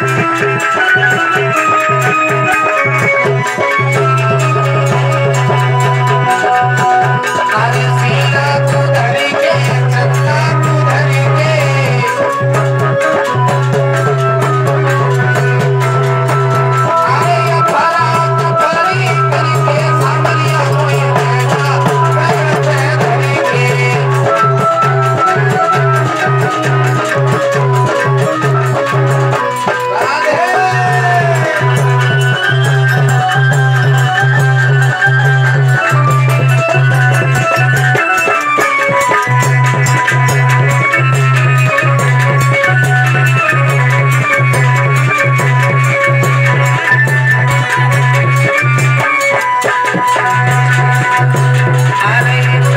Thank you. I